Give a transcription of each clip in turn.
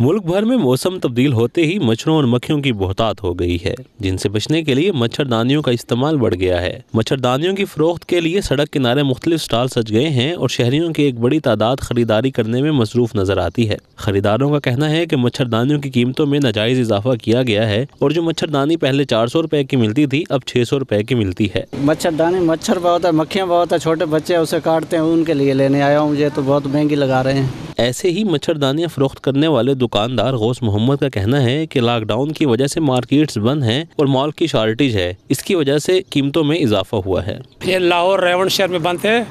मुल्क भर में मौसम तब्दील होते ही मच्छरों और मक्खियों की बहुतात हो गई है, जिनसे बचने के लिए मच्छरदानियों का इस्तेमाल बढ़ गया है। मच्छरदानियों की फरोख्त के लिए सड़क किनारे मुख्तलिफ़ स्टॉल सज गए हैं और शहरियों की एक बड़ी तादाद खरीदारी करने में मसरूफ नज़र आती है। खरीदारों का कहना है कि मच्छरदानियों की कीमतों में नाजायज इजाफा किया गया है और जो मच्छरदानी पहले चार सौ रुपए की मिलती थी, अब छह सौ रुपए की मिलती है। मच्छरदानी मच्छर बहुत है, मक्खियाँ बहुत है, छोटे बच्चे उसे काटते हैं, उनके लिए लेने आया हूँ, मुझे तो बहुत महँगी लगा रहे हैं। ऐसे ही मच्छरदानियाँ फरोख्त करने वाले दुकानदार गौस मोहम्मद का कहना है कि लॉकडाउन की वजह से मार्केट्स बंद हैं और मॉल की शॉर्टेज है। इसकी वजह से कीमतों में इजाफा हुआ है। ये लाहौर रेवन शहर में बंद हैं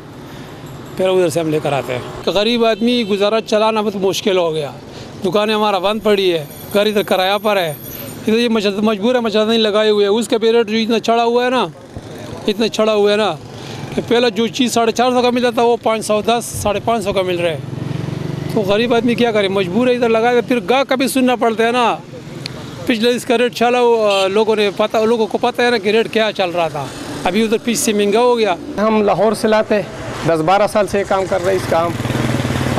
फिर उधर से हम लेकर आते हैं। गरीब आदमी गुजारा चलाना बहुत मुश्किल हो गया। दुकानें हमारा बंद पड़ी है, घर इधर किराया पर है। इधर ये मजबूर है मच्छरदानी लगाए हुए है। उसका भी रेट जो इतना चढ़ा हुआ है ना, इतना चढ़ा हुआ है ना, कि पहले जो चीज़ साढ़े चार सौ का मिलता था, वो पाँच सौ दस, साढ़े पाँच सौ का मिल रहा है। तो गरीब आदमी क्या करे? मजबूर है, इधर लगाए, फिर गाह का भी सुनना पड़ता है ना। पिछले इसका रेट चला लोगों ने पता, लोगों को पता है ना कि रेट क्या चल रहा था। अभी उधर पीछे से महँगा हो गया। हम लाहौर से लाते दस बारह साल से काम कर रहे हैं इस काम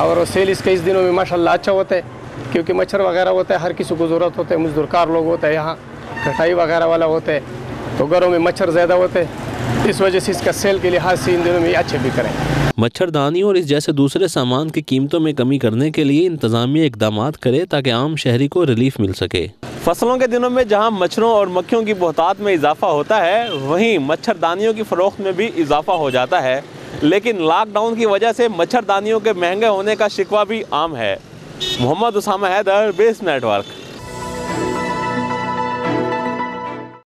और सेल इसके इस दिनों में माशाल्लाह अच्छा होता है, क्योंकि मच्छर वगैरह होता है, हर किसी को ज़रूरत होता है, मजदूरकार लोग होते हैं यहाँ, कटाई वगैरह वाला होते हैं। तो घरों में मच्छर ज़्यादा होते हैं। इस वजह से इसका सेल के लिहाज से इन दिनों में अच्छे भी करें। मच्छरदानी और इस जैसे दूसरे सामान की कीमतों में कमी करने के लिए इंतजामिया इकदाम करे ताकि आम शहरी को रिलीफ मिल सके। फ़सलों के दिनों में जहाँ मच्छरों और मक्खियों की बहुतात में इजाफा होता है वहीं मच्छरदानियों की फ़रोख्त में भी इजाफा हो जाता है। लेकिन लॉकडाउन की वजह से मच्छरदानियों के महँगे होने का शिकवा भी आम है। Mohammad Usama Haider base network.